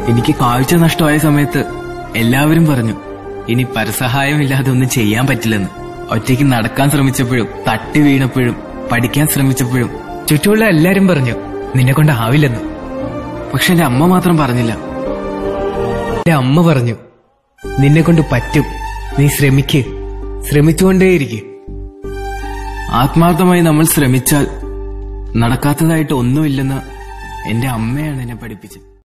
എനിക്ക് കാഴ്ച നഷ്ടമായ സമയത്ത് എല്ലാവരും പറഞ്ഞു ഇനി പരസഹായമില്ലാതെ ഒന്നും ചെയ്യാൻ പറ്റില്ലെന്ന്. ഒറ്റയ്ക്ക് നടക്കാൻ ശ്രമിച്ചപ്പോഴും തട്ടി വീണപ്പോഴും പഠിക്കാൻ ശ്രമിച്ചപ്പോഴും ചുറ്റുമുള്ള എല്ലാരും പറഞ്ഞു നിന്നെ കൊണ്ട് ആവില്ലെന്ന്. പക്ഷെ എന്റെ അമ്മ മാത്രം പറഞ്ഞില്ല. എന്റെ അമ്മ പറഞ്ഞു നിന്നെ കൊണ്ട് പറ്റും. നീ ശ്രമിക്ക്. ശ്രമിച്ചുകൊണ്ടേയിരിക്കെ. ആത്മാർത്ഥമായി നമ്മൾ ശ്രമിച്ചാൽ നടക്കാത്തതായിട്ട് ഒന്നുമില്ലെന്ന് എന്റെ അമ്മയാണ് എന്നെ പഠിപ്പിച്ചത്.